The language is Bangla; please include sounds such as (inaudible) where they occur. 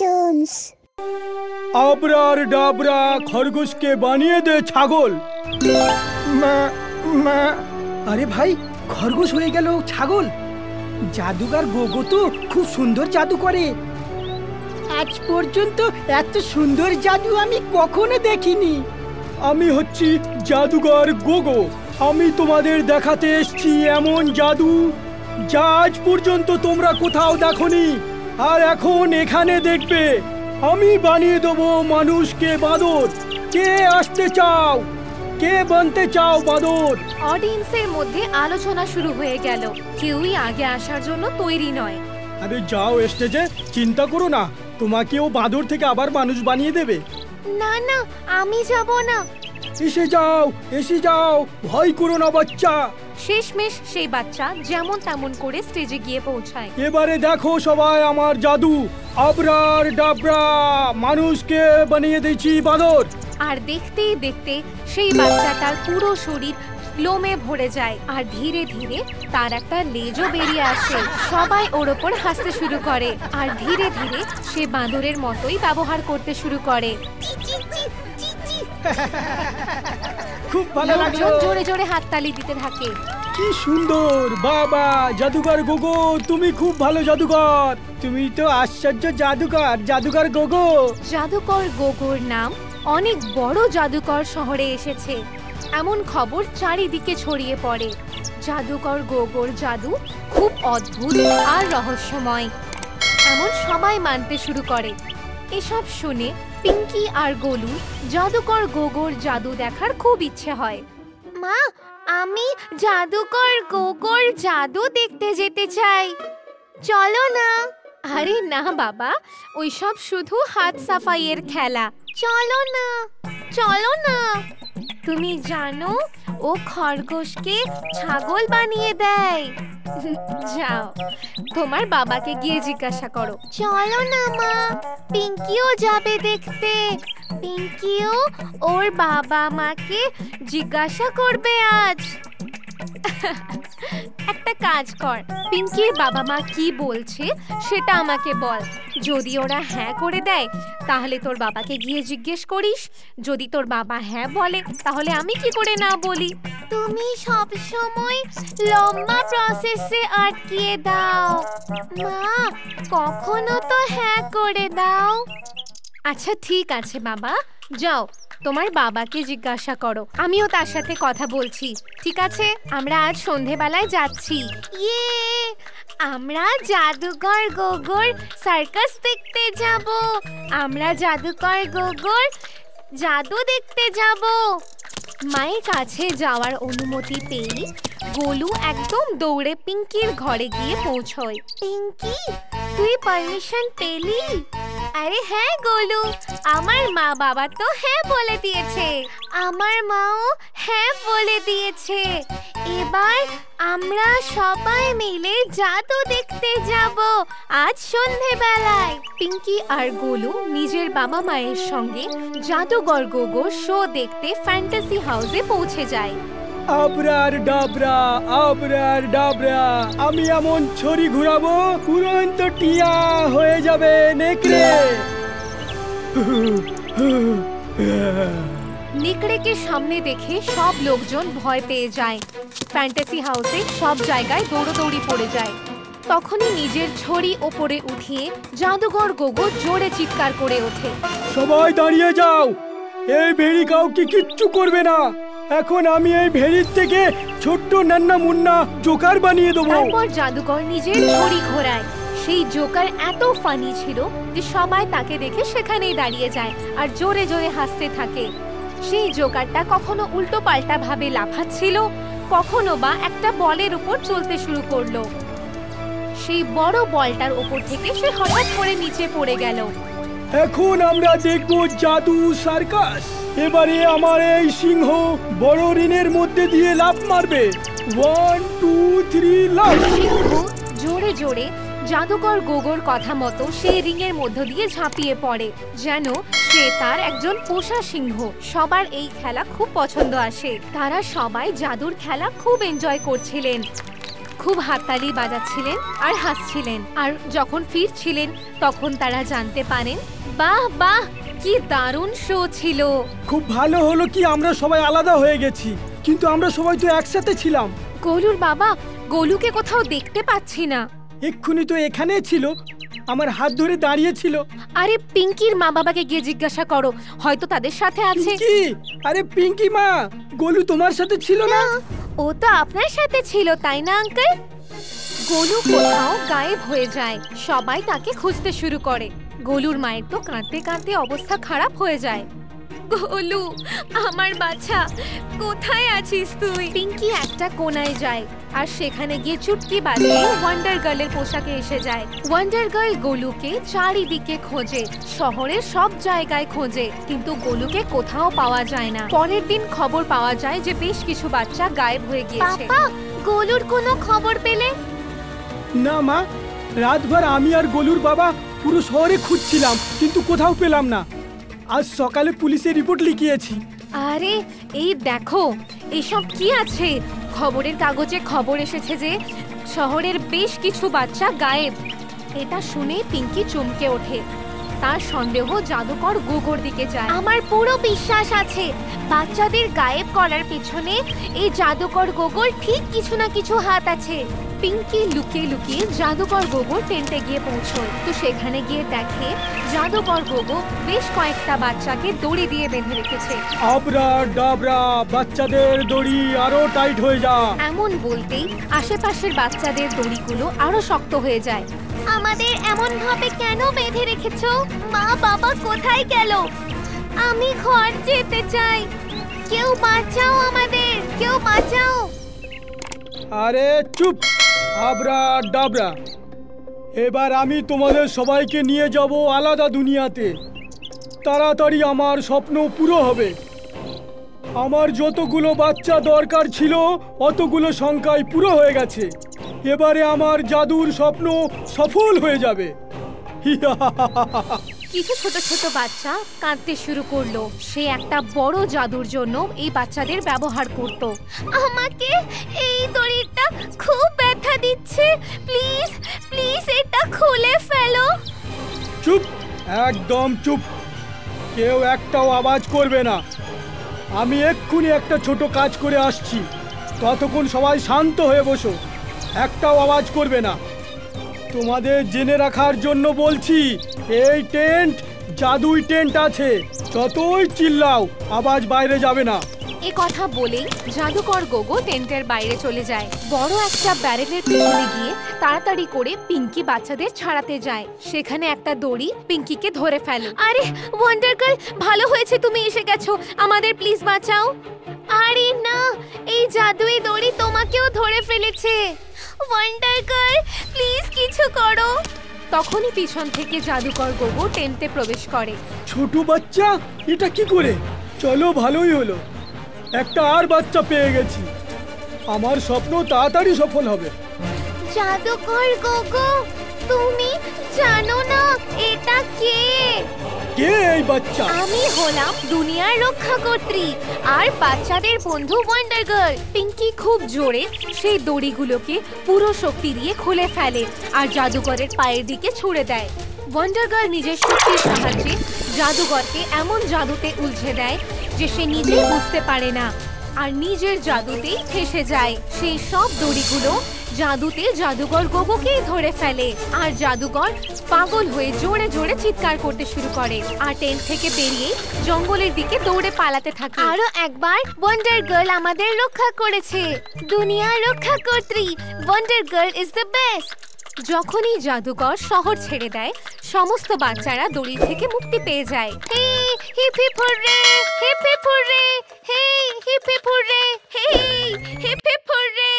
কার্টুনস আবরার ডাবরা খরগোশকে বানিয়ে দে ছাগল। মা মা। আরে ভাই খরগোশ হয়ে গেল ছাগল। জাদুগার গোগো তো খুব সুন্দর জাদু করে। আজ পর্যন্ত এত সুন্দর জাদু আমি কখনো দেখিনি। আমি হচ্ছি জাদুঘর গোগো। আমি তোমাদের দেখাতে এসছি এমন জাদু যা আজ পর্যন্ত তোমরা কোথাও দেখনি। আর এখন এখানে দেখবে আমি বানিয়ে দেবো মানুষকে বাদর। কে আসতে চাও? কে বানতে চাও বাদর? অডিয়েন্সের মধ্যে আলোচনা শুরু হয়ে গেল। কেউই আগে আসার জন্য তৈরি নয়। আরে যাও স্টেজে চিন্তা করো না। তোমাকেও বাদর থেকে আবার মানুষ বানিয়ে দেবে। না না আমি যাব না। এসে যাও এসে যাও ভয় করো না বাচ্চা। শেষমেশ সেই বাচ্চা যেমন তেমন করে স্টেজে গিয়ে পৌঁছায়। এবারে দেখো সবাই আমার জাদু আবরার ডাবরা মানুষকে বানিয়ে দিয়েছি বাদর। আর দেখতেই দেখতে সেই বাচ্চাটার পুরো শরীর লোমে ভরে যায় আর ধীরে ধীরে তার একটা লেজও বেরিয়ে আসে। সবাই ওর ওপর হাসতে শুরু করে আর ধীরে ধীরে সে বাঁদরের মতোই ব্যবহার করতে শুরু করে। খুব ভালো লাগল। জোরে জোরে হাততালি দিতে থাকে কি সুন্দর বাবা জাদুকর গোগো তুমি খুব ভালো জাদুকর তুমি তো আশ্চর্য জাদুকর জাদুকর গোগো। জাদুকর গোগোর নাম অনেক বড় জাদুকর শহরে এসেছে। এমন খবর চারিদিকে ছড়িয়ে পড়ে। জাদুকর গোগোর জাদু খুব অদ্ভুত আর রহস্যময়। এমন সবাই মানতে শুরু করে। এসব শুনে পিঙ্কি আর গোলু জাদুকর গোগোর জাদু দেখার খুব ইচ্ছে হয়। মা আমি জাদুকর গোগোর জাদু দেখতে যেতে চাই। চলো না। আরে না বাবা ওইসব শুধু হাত সাফাইয়ের খেলা। চলো না। চলো না। তুমি জানো ও খরগোশকে ছাগল বানিয়ে দেয়। যাও তোমার বাবাকে গিয়ে জিজ্ঞাসা করো। চলো না মা। পিঙ্কিও যাবে দেখতে। পিঙ্কিও ওর বাবা মাকে জিজ্ঞাসা করবে আজ। একটা কাজ কর পিঙ্কির বাবা মা কি বলছে সেটা আমাকে বল। যদি ওরা হ্যাঁ করে দেয় তাহলে তোর বাবাকে গিয়ে জিজ্ঞেস করিস। যদি তোর বাবা হ্যাঁ বলে তাহলে আমি কি করে না বলি? তুমি সব সময় লম্বা প্রসেসে আটকিয়ে দাও। মা কখনো তো হ্যাঁ করে দাও। আচ্ছা ঠিক আছে বাবা। যাও তোমার বাবাকে জিজ্ঞাসা করো। আমিও তার সাথে কথা বলছি। ঠিক আছে? আমরা আজ সন্ধেবেলায় যাচ্ছি। ইয়ে আমরা জাদুকর গোগর সার্কাস দেখতে যাব। আমরা জাদুকর গোগর জাদু দেখতে যাব। মায়ের কাছে যাওয়ার অনুমতি পেয়ে গোলু একদম দৌড়ে পিঙ্কির ঘরে গিয়ে পৌঁছয়। পিঙ্কি তুই পারমিশন পেলি? আরে হ্যাঁ গোলু আমার মা বাবা তো হ্যাঁ বলে দিয়েছে। আমার মাও হ্যাঁ বলে দিয়েছে। এবার আমরা সবাই মিলে জাদু দেখতে যাব আজ সন্ধেবেলায়। পিঙ্কি আর গোলু নিজের বাবা মায়ের সঙ্গে জাদুগর গোগো শো দেখতে ফ্যান্টাসি হাউসে পৌঁছে যায়। আবরার ডাবরা আবরার ডাবরা, আমি এমন ছড়ি ঘুরাবো, উড়ন্ত টিয়া হয়ে যাবে নেকড়ে। নেকড়েকে সামনে দেখে সব লোকজন ভয় পেয়ে যায়। ফ্যান্টাসি হাউসে সব জায়গায় দৌড়োদৌড়ি পড়ে যায়। তখনই নিজের ছড়ি ওপরে উঠিয়ে জাদুঘর গোগো জোরে চিৎকার করে ওঠে। সবাই দাঁড়িয়ে যাও! এই ভেড়ি কাউকে কিচ্ছু করবে না। এখন আমি এই ভেড়ির থেকে ছোট্ট নান্না মুন্না জোকার বানিয়ে দেবো। তারপর জাদুকর নিজের ছড়ি ঘোরায়। সেই জোকার এত ফানি ছিল যে সবাই তাকে দেখে সেখানেই দাঁড়িয়ে যায় আর জোরে জোরে হাসতে থাকে। সেই জোকারটা কখনো উল্টো পাল্টা ভাবে লাফাচ্ছিল কখনো বা একটা বলের উপর চলতে শুরু করল। সেই বড় বলটার উপর থেকে সে হঠাৎ করে নিচে পড়ে গেল। এখন আমরা দেখব জাদু সার্কাস। এবারে আমার এই সিংহ বড় ঋণের মধ্যে দিয়ে লাফ মারবে। ওয়ান টু থ্রি লাফ! সিংহ জোরে জোরে জাদুকর গোগোর কথা মতো সেই রিংয়ের মধ্য দিয়ে ঝাঁপিয়ে পড়ে যেন সে তার একজন পোষা সিংহ। সবার এই খেলা খুব পছন্দ আসে। তারা সবাই জাদুর খেলা খুব এনজয় করছিলেন। খুব হাততালি বাজাচ্ছিলেন আর হাসছিলেন। আর যখন ফিরছিলেন তখন তারা জানতে পারেন বাহ বাহ কি দারুণ শো ছিল। খুব ভালো হলো কি আমরা সবাই আলাদা হয়ে গেছি। কিন্তু আমরা সবাই তো একসাথে ছিলাম। গোলুর বাবা গোলুকে কোথাও দেখতে পাচ্ছি না। এক্ষুনি তো এখানে ছিল। আমার হাত ধরে দাঁড়িয়ে ছিল আরে পিঙ্কির মা বাবাকে গিয়ে জিজ্ঞাসা করো। হয়তো তাদের সাথে আছে। কি আরে পিঙ্কি মা গোলু তোমার সাথে ছিল না? ও তো আপনার সাথে ছিল তাই না আঙ্কেল? গোলু কোথাও গায়েব হয়ে যায়। সবাই তাকে খুঁজতে শুরু করে। গোলুর মায়ের তো কাঁদতে কাঁদতে অবস্থা খারাপ হয়ে যায়। গোলু আমার বাচ্চা কোথায় আছিস তুই? পিঙ্কি একটা কোনায় যায় আর সেখানে গিয়ে চুটকি বাজিয়ে ওয়ান্ডার গার্লের পোশাকে এসে যায়। ওয়ান্ডার গার্ল গোলুকে চারিদিকে খোঁজে শহরের সব জায়গায় খোঁজে কিন্তু গোলুকে কোথাও পাওয়া যায় না। পরের দিন খবর পাওয়া যায় যে বেশ কিছু বাচ্চা গায়েব হয়ে গিয়েছে। গোলুর কোনো খবর পেলে? না মা রাতভর আমি আর গোলুর বাবা পুরো শহরে খুঁজছিলাম কিন্তু কোথাও পেলাম না। আজ সকালে পুলিশে রিপোর্ট লিখিয়েছি। আরে এই দেখো এসব কি আছে? খবরের কাগজে খবর এসেছে যে শহরের বেশ কিছু বাচ্চা গায়েব। এটা শুনে পিঙ্কি চমকে ওঠে। তার সন্দেহ জাদুকর গোগোর দিকে যায়। আমার পুরো বিশ্বাস আছে। বাচ্চাদের গায়েব করার পিছনে এই জাদুকর গোগোর ঠিক কিছু না কিছু হাত আছে। পিঙ্কি লুকিয়ে লুকিয়ে জাদুকর গোগো টেন্টে গিয়ে পৌঁছয় তো সেখানে গিয়ে দেখে জাদুকর গোগো বেশ কয়েকটা বাচ্চাকে দড়ি দিয়ে বেঁধে রেখেছে। আবরা ডাবরা বাচ্চাদের দড়ি আরও টাইট হয়ে যা। এমন বলতেই আশেপাশের বাচ্চাদের দড়িগুলো আরও শক্ত হয়ে যায়। আমাদের এমন ভাবে কেন বেঁধে রেখেছো? মা বাবা কোথায় গেল? আমি ঘর যেতে চাই। কেউ বাঁচাও আমাদের কেউ বাঁচাও। আরে চুপ! আবরা ডাবরা। এবার আমি তোমাদের সবাইকে নিয়ে যাব আলাদা দুনিয়াতে। তাড়াতাড়ি আমার স্বপ্ন পুরো হবে। আমার যতগুলো বাচ্চা দরকার ছিল, অতগুলো সংখ্যায় পুরো হয়ে গেছে। এবারে আমার জাদুর স্বপ্ন সফল হয়ে যাবে। (laughs) কিছু ছোট ছোট বাচ্চা কাঁদতে শুরু করল। সে একটা বড় জাদুর জন্য এই বাচ্চাদের ব্যবহার করত। আমাকে এই দড়িটা খুব ব্যথা দিচ্ছে। প্লিজ প্লিজ এটা খুলে ফেলো। চুপ একদম চুপ। কেউ একটাও আওয়াজ করবে না। আমি এক্ষুনি একটা ছোট কাজ করে আসছি। ততক্ষণ সবাই শান্ত হয়ে বসো। একটাও আওয়াজ করবে না। তোমাদের জেনে রাখার জন্য বলছি, এই টেন্ট, জাদুই টেন্ট আছে। যতই চিল্লাও, আওয়াজ বাইরে যাবে না। এ কথা বলেই জাদুকর গোগো টেন্টের বাইরে চলে যায়। বড় একটা ব্যারেলের পেছনে গিয়ে তাড়াতাড়ি করে পিঙ্কি বাচ্চাদের ছাড়াতে যায়। সেখানে একটা দড়ি পিঙ্কিকে ধরে ফেলে। আরে ওয়ান্ডার গার্ল ভালো হয়েছে তুমি এসে গেছো। আমাদের প্লিজ বাঁচাও। আরে না, এই জাদুই দড়ি তোমাকেও ধরে ফেলেছে। ওয়ান্ডার গার্ল প্লিজ কিছু করো। তখনই পিছন থেকে জাদুকর গোগো টেন্টে প্রবেশ করে। ছোট বাচ্চা এটা কি করে? চলো ভালোই হলো। একটা আর বাচ্চা পেয়ে গেছি। আমার স্বপ্ন তাড়াতাড়ি সফল হবে। জাদুকর গোগো তুমি জানো না এটা কে? এই বাচ্চা। আমি হলাম দুনিয়ার রক্ষাকর্ত্রী আর বাচ্চাদের বন্ধু ওয়ান্ডার গার্ল পিঙ্কি খুব জোরে সেই দড়িগুলোকে পুরো শক্তি দিয়ে খুলে ফেলে আর জাদুকরের পায়ের দিকে ছুড়ে দেয়। ওয়ান্ডার গার্ল নিজের শক্তির সাহায্যে জাদুকরকে এমন জাদুতে উলঝে দেয় যে সে নিজেই বুঝতে পারে না। আর নিজের জাদুতেই ফেসে যায় সেই সব দড়িগুলো জাদুতে জাদুকর গোগোকেই ধরে ফেলে। আর জাদুকর পাগল হয়ে জোরে জোরে চিৎকার করতে শুরু করে। আর টেন্ট থেকে বেরিয়ে জঙ্গলের দিকে দৌড়ে পালাতে থাকে। আরও একবার ওয়ান্ডার গার্ল আমাদের রক্ষা করেছে। দুনিয়া রক্ষা কর্ত্রী wonder girl is the best যখনই জাদুকর শহর ছেড়ে দেয় সমস্ত বাচ্চারা দড়ি থেকে মুক্তি পেয়ে যায়। Hey hip ray hurray hip for ray hey hip for ray hey heap for রে